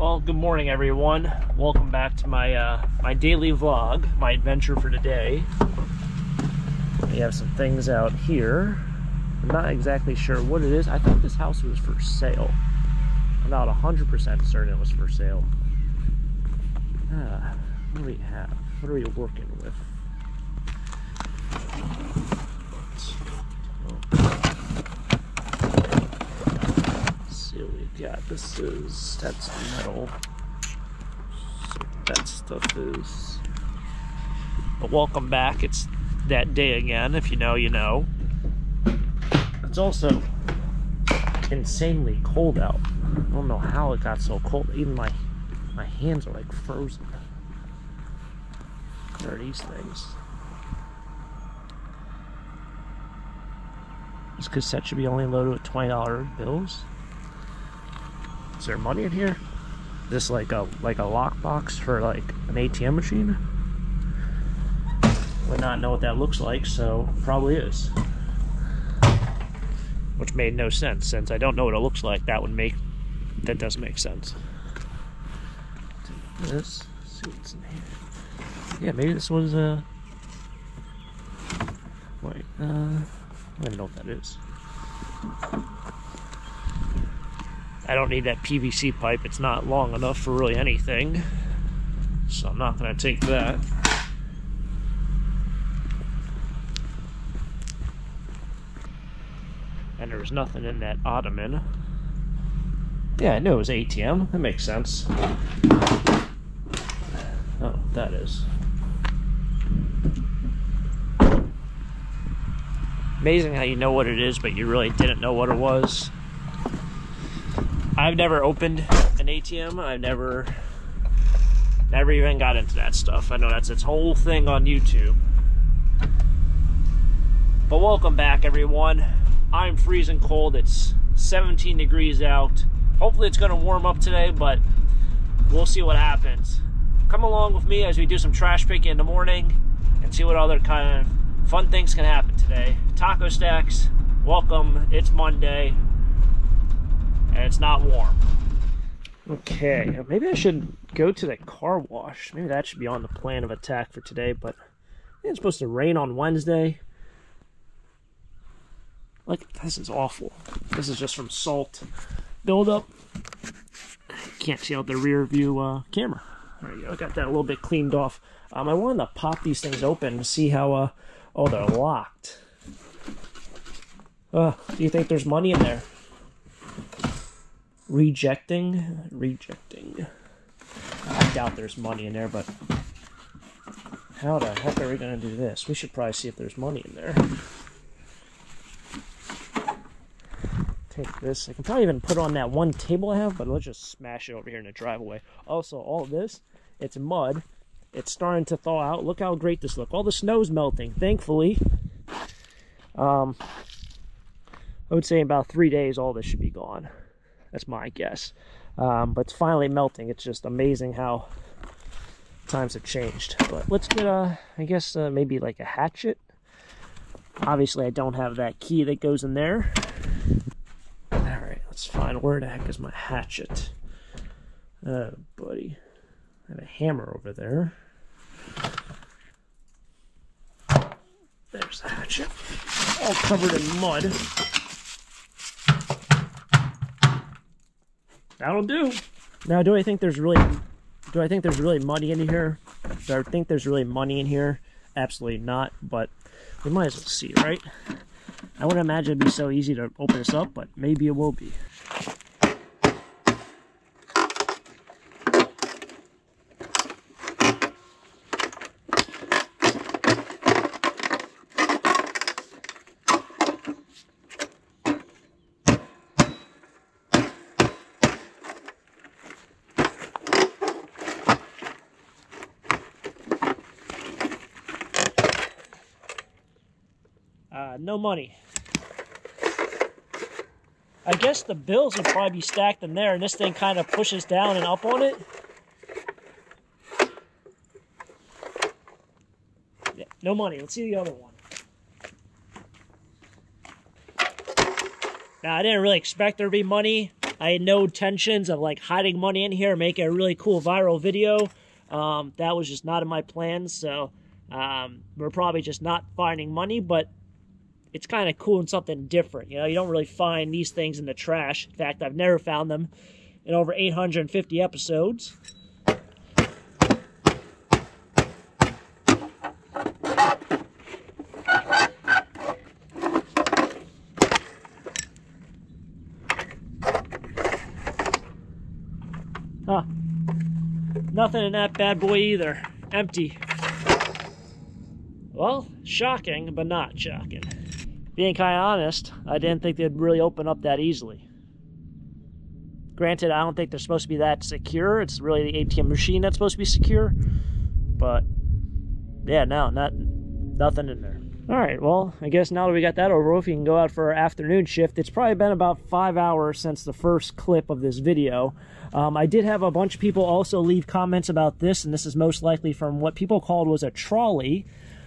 Well, good morning, everyone. Welcome back to my uh, my daily vlog, my adventure for today. We have some things out here. I'm not exactly sure what it is. I thought this house was for sale. I'm not 100% certain it was for sale. Ah, what do we have? What are we working with? Let's see what we got. This is that's metal. So that stuff is. But welcome back. It's that day again. If you know, you know. It's also insanely cold out. I don't know how it got so cold. Even my my hands are like frozen. What are these things? This cassette should be only loaded with twenty dollar bills. Is there money in here? This like a like a lockbox for like an ATM machine? Would not know what that looks like, so probably is. Which made no sense since I don't know what it looks like. That would make that does make sense. This see what's in here. Yeah, maybe this was uh wait, uh I don't know what that is. I don't need that PVC pipe. It's not long enough for really anything. So I'm not going to take that. And there was nothing in that ottoman. Yeah, I knew it was ATM. That makes sense. Oh, that is. Amazing how you know what it is, but you really didn't know what it was. I've never opened an ATM. I've never, never even got into that stuff. I know that's its whole thing on YouTube. But welcome back, everyone. I'm freezing cold. It's 17 degrees out. Hopefully, it's going to warm up today, but we'll see what happens. Come along with me as we do some trash picking in the morning and see what other kind of fun things can happen today. Taco Stacks, welcome. It's Monday and it's not warm. Okay, maybe I should go to the car wash. Maybe that should be on the plan of attack for today, but it's supposed to rain on Wednesday. Like, this is awful. This is just from salt buildup. Can't see out the rear view uh, camera. There you go. I got that a little bit cleaned off. Um, I wanted to pop these things open to see how, uh, oh, they're locked. Uh, do you think there's money in there? Rejecting? Rejecting. I doubt there's money in there, but how the heck are we going to do this? We should probably see if there's money in there. Take this. I can probably even put on that one table I have, but let's just smash it over here in the driveway. Also, all this, it's mud. It's starting to thaw out. Look how great this look All the snow's melting, thankfully. Um, I would say in about three days, all this should be gone. That's my guess. Um, but it's finally melting. It's just amazing how times have changed. But let's get a, I guess uh, maybe like a hatchet. Obviously, I don't have that key that goes in there. All right, let's find where the heck is my hatchet. Oh, buddy. I have a hammer over there. There's the hatchet. All covered in mud. That'll do. Now, do I think there's really, do I think there's really money in here? Do I think there's really money in here? Absolutely not. But we might as well see, right? I wouldn't imagine it'd be so easy to open this up, but maybe it will be. No money. I guess the bills would probably be stacked in there, and this thing kind of pushes down and up on it. Yeah, no money. Let's see the other one. Now, I didn't really expect there to be money. I had no intentions of like hiding money in here, making a really cool viral video. Um, that was just not in my plans. So um, we're probably just not finding money, but it's kind of cool and something different. You know, you don't really find these things in the trash. In fact, I've never found them in over 850 episodes. Huh. Nothing in that bad boy either. Empty. Well, shocking, but not shocking. Being kind of honest, I didn't think they'd really open up that easily. Granted, I don't think they're supposed to be that secure. It's really the ATM machine that's supposed to be secure. But, yeah, no, not, nothing in there. All right, well, I guess now that we got that over with, we can go out for our afternoon shift. It's probably been about five hours since the first clip of this video. Um, I did have a bunch of people also leave comments about this, and this is most likely from what people called was a trolley,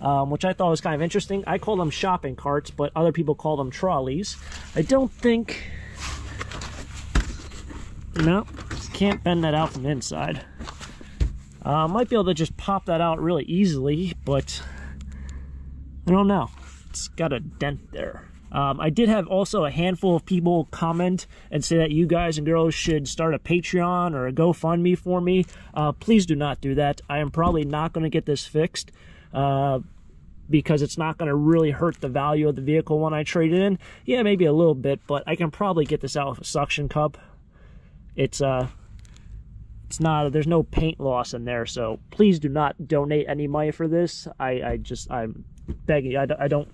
um, which I thought was kind of interesting. I call them shopping carts, but other people call them trolleys. I don't think... No, can't bend that out from the inside. Uh, might be able to just pop that out really easily, but I don't know. It's got a dent there. Um, I did have also a handful of people comment and say that you guys and girls should start a Patreon or a GoFundMe for me. Uh, please do not do that. I am probably not going to get this fixed uh, because it's not going to really hurt the value of the vehicle when I trade it in. Yeah, maybe a little bit, but I can probably get this out with a suction cup. It's uh, it's not there's no paint loss in there so please do not donate any money for this i i just i'm begging I, I don't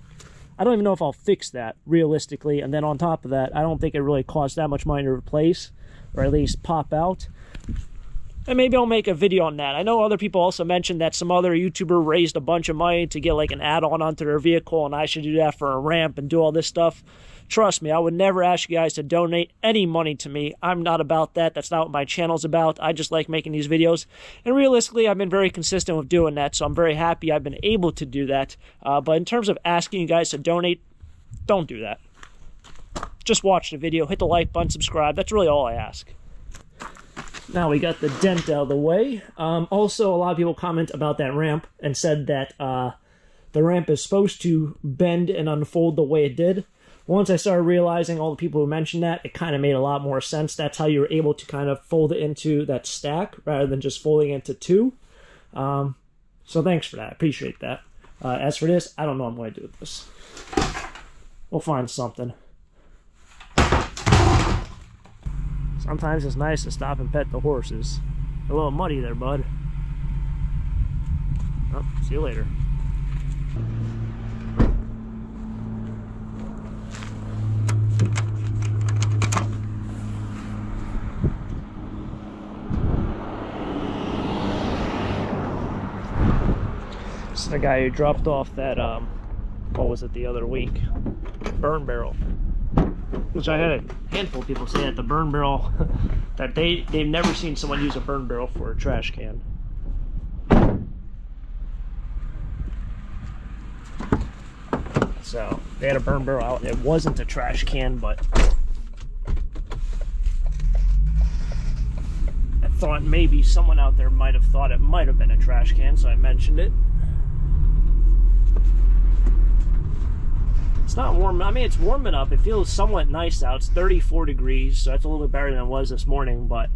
i don't even know if i'll fix that realistically and then on top of that i don't think it really costs that much money to replace or at least pop out and maybe I'll make a video on that. I know other people also mentioned that some other YouTuber raised a bunch of money to get like an add-on onto their vehicle and I should do that for a ramp and do all this stuff. Trust me, I would never ask you guys to donate any money to me. I'm not about that. That's not what my channel's about. I just like making these videos. And realistically, I've been very consistent with doing that, so I'm very happy I've been able to do that. Uh, but in terms of asking you guys to donate, don't do that. Just watch the video, hit the like button, subscribe. That's really all I ask. Now we got the dent out of the way. Um, also, a lot of people comment about that ramp and said that uh, the ramp is supposed to bend and unfold the way it did once I started realizing all the people who mentioned that, it kind of made a lot more sense. That's how you were able to kind of fold it into that stack rather than just folding into two. Um, so thanks for that. Appreciate that. Uh, as for this, I don't know what I'm going to do with this. We'll find something. Sometimes it's nice to stop and pet the horses. A little muddy there, bud. Oh, see you later. This is the guy who dropped off that, um, what was it the other week? Burn barrel. Which I had a handful of people say that the burn barrel, that they, they've never seen someone use a burn barrel for a trash can. So they had a burn barrel out it wasn't a trash can, but I thought maybe someone out there might have thought it might have been a trash can, so I mentioned it. Not warm. I mean, it's warming up. It feels somewhat nice out. It's 34 degrees, so that's a little bit better than it was this morning. But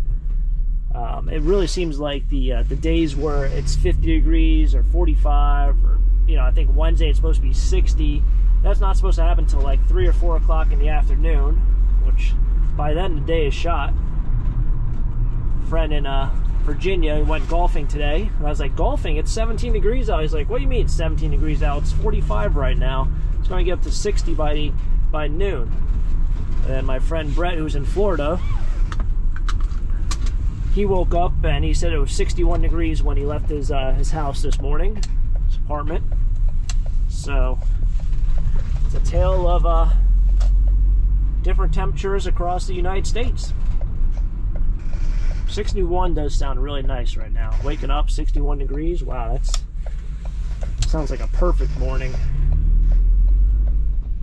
um, it really seems like the uh, the days where it's 50 degrees or 45, or you know, I think Wednesday it's supposed to be 60. That's not supposed to happen until like three or four o'clock in the afternoon, which by then the day is shot. Friend in uh, Virginia went golfing today. And I was like, golfing? It's 17 degrees out. He's like, what do you mean 17 degrees out? It's 45 right now. It's going to get up to 60 by, by noon. And my friend Brett, who's in Florida, he woke up and he said it was 61 degrees when he left his uh, his house this morning, his apartment. So it's a tale of uh, different temperatures across the United States. 61 does sound really nice right now. Waking up 61 degrees, wow, that's sounds like a perfect morning.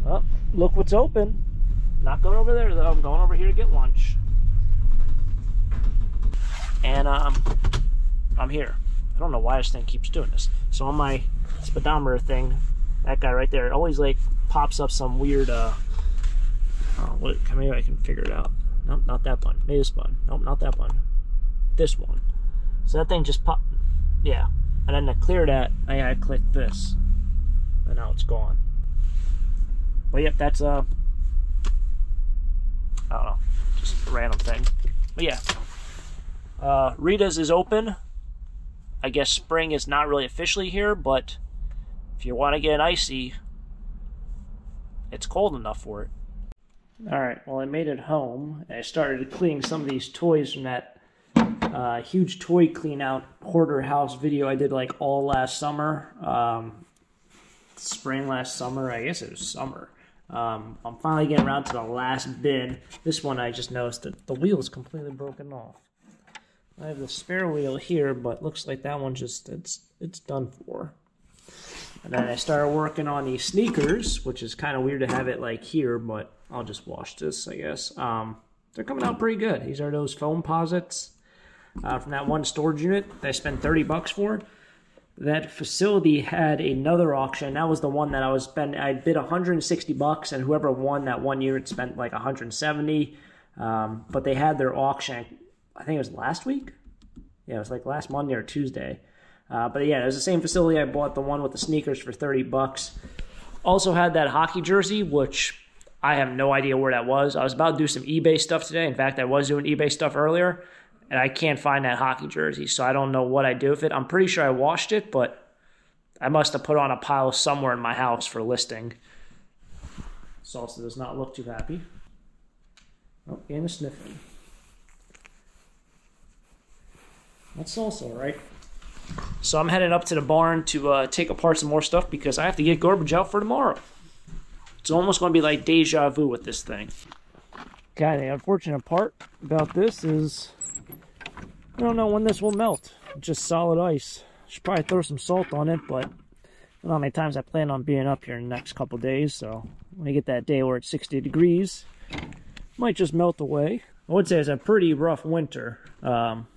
Oh, look what's open. Not going over there though. I'm going over here to get lunch. and um, I'm here. I don't know why this thing keeps doing this. So on my speedometer thing, that guy right there, always like pops up some weird, uh, oh, what, maybe I can figure it out. Nope, not that button. Maybe this button. Nope, not that button. This one. So that thing just popped, yeah. And then to clear that, I gotta click this. And now it's gone. But yep, that's, uh, I don't know, just a random thing. But yeah, uh, Rita's is open. I guess spring is not really officially here, but if you want to get an icy, it's cold enough for it. Alright, well I made it home, and I started cleaning some of these toys from that uh, huge toy clean out hoarder house video I did like all last summer. Um, spring last summer, I guess it was summer. Um, I'm finally getting around to the last bin. This one I just noticed that the wheel is completely broken off. I have the spare wheel here, but looks like that one just, it's, it's done for. And then I started working on these sneakers, which is kind of weird to have it like here, but I'll just wash this, I guess. Um, they're coming out pretty good. These are those foam Foamposites uh, from that one storage unit I spent 30 bucks for. That facility had another auction. That was the one that I was spending. I bid 160 bucks, and whoever won that one unit spent like 170. Um, but they had their auction. I think it was last week. Yeah, it was like last Monday or Tuesday. Uh, but yeah, it was the same facility I bought the one with the sneakers for 30 bucks. Also had that hockey jersey, which I have no idea where that was. I was about to do some eBay stuff today. In fact, I was doing eBay stuff earlier, and I can't find that hockey jersey, so I don't know what I do with it. I'm pretty sure I washed it, but I must have put on a pile somewhere in my house for listing. Salsa does not look too happy. Oh, and a sniffing. That's salsa, right? So I'm heading up to the barn to uh, take apart some more stuff because I have to get garbage out for tomorrow. It's almost going to be like deja vu with this thing. Okay, the unfortunate part about this is I don't know when this will melt. Just solid ice. Should probably throw some salt on it, but I don't know how many times I plan on being up here in the next couple days, so when I get that day where it's 60 degrees, might just melt away. I would say it's a pretty rough winter. Um,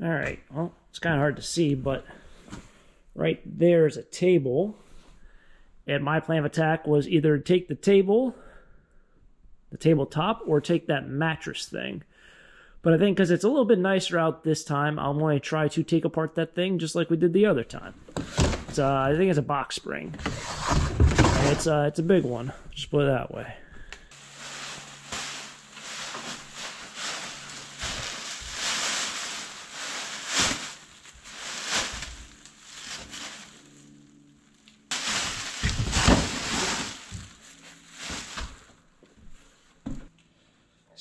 all right, well, it's kind of hard to see, but right there is a table. And my plan of attack was either take the table, the tabletop, or take that mattress thing. But I think because it's a little bit nicer out this time, I'm going to try to take apart that thing just like we did the other time. It's, uh, I think it's a box spring. And it's, uh, it's a big one. Just put it that way.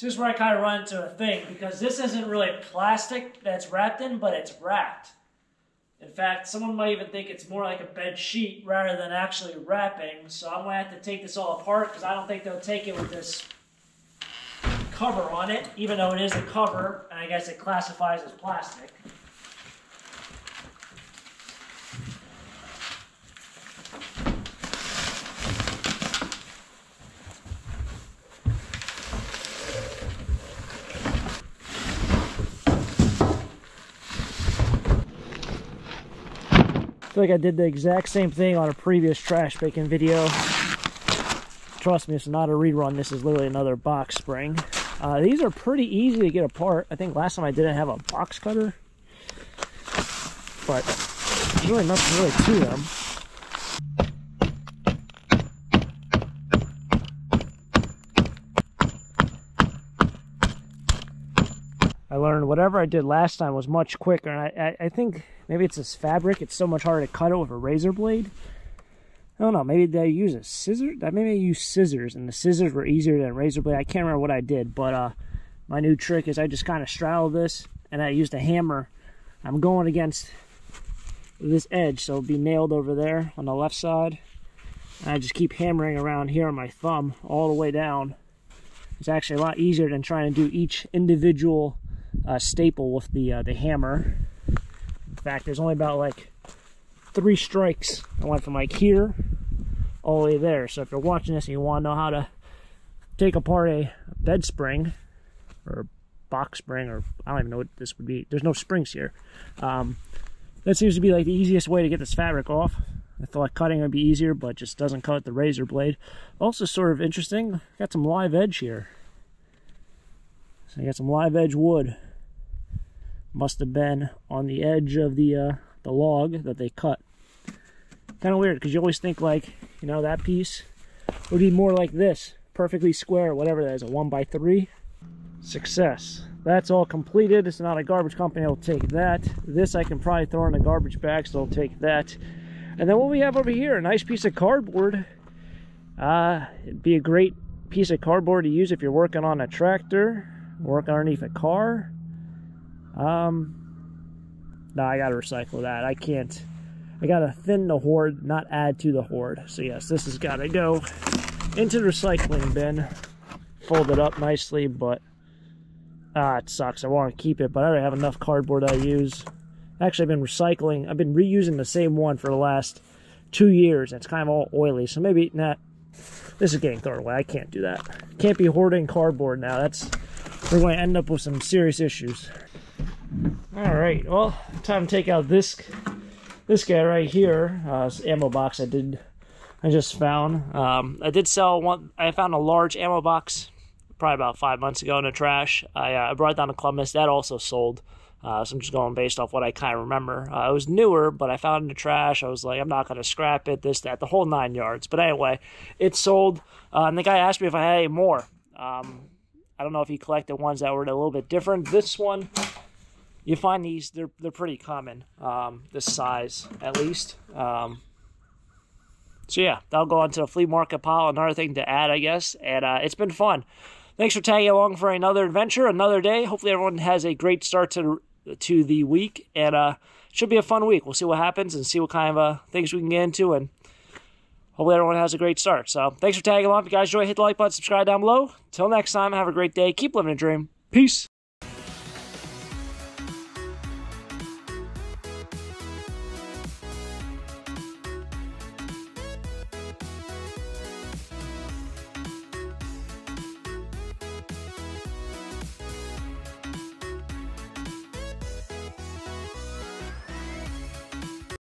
This is where I kind of run into a thing because this isn't really plastic that's wrapped in, but it's wrapped. In fact, someone might even think it's more like a bed sheet rather than actually wrapping. So I'm going to have to take this all apart because I don't think they'll take it with this cover on it, even though it is a cover, and I guess it classifies as plastic. Feel like I did the exact same thing on a previous trash picking video. Trust me, it's not a rerun. This is literally another box spring. Uh, these are pretty easy to get apart. I think last time I didn't have a box cutter. But there's really nothing really to them. Whatever I did last time was much quicker. And I, I, I, think maybe it's this fabric. It's so much harder to cut it with a razor blade. I don't know. Maybe they use a scissor. Maybe I use scissors, and the scissors were easier than razor blade. I can't remember what I did, but uh, my new trick is I just kind of straddle this, and I used a hammer. I'm going against this edge, so it'll be nailed over there on the left side. And I just keep hammering around here on my thumb all the way down. It's actually a lot easier than trying to do each individual uh, staple with the uh, the hammer. In fact, there's only about like three strikes. I went from like here all the way there. So if you're watching this and you want to know how to take apart a bed spring or box spring, or I don't even know what this would be. There's no springs here. Um, that seems to be like the easiest way to get this fabric off. I thought cutting would be easier, but just doesn't cut the razor blade. Also sort of interesting, got some live edge here. So I got some live edge wood. Must have been on the edge of the uh, the log that they cut. Kind of weird, because you always think like, you know, that piece would be more like this. Perfectly square, whatever that is, a one by three. Success. That's all completed. It's not a garbage company. I'll take that. This I can probably throw in a garbage bag, so I'll take that. And then what we have over here, a nice piece of cardboard. Uh, it'd be a great piece of cardboard to use if you're working on a tractor, working underneath a car. Um, no, I gotta recycle that. I can't. I gotta thin the hoard, not add to the hoard. So yes, this has gotta go into the recycling bin. Fold it up nicely, but ah, it sucks. I want to keep it, but I already have enough cardboard I use. Actually, I've been recycling. I've been reusing the same one for the last two years. And it's kind of all oily, so maybe not. This is getting thrown away. I can't do that. Can't be hoarding cardboard now. That's we're going to end up with some serious issues. All right, well, time to take out this this guy right here. Uh, ammo box I did, I just found. Um, I did sell one. I found a large ammo box probably about five months ago in the trash. I, uh, I brought it down to Columbus. That also sold. Uh, so I'm just going based off what I kind of remember. Uh, it was newer, but I found it in the trash. I was like, I'm not going to scrap it, this, that, the whole nine yards. But anyway, it sold. Uh, and the guy asked me if I had any more. Um, I don't know if he collected ones that were a little bit different. This one, you find these, they're, they're pretty common, um, this size at least. Um, so yeah, that'll go onto the flea market pile. Another thing to add, I guess. And uh, it's been fun. Thanks for tagging along for another adventure, another day. Hopefully, everyone has a great start to to the week, and uh, should be a fun week. We'll see what happens and see what kind of uh, things we can get into, and hopefully everyone has a great start. So thanks for tagging along. If you guys enjoy, hit the like button, subscribe down below. Till next time, have a great day. Keep living a dream. Peace.